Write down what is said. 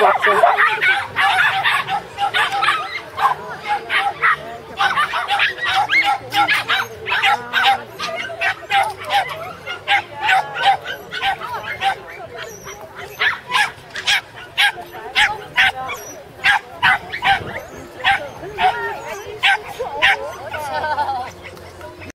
watching.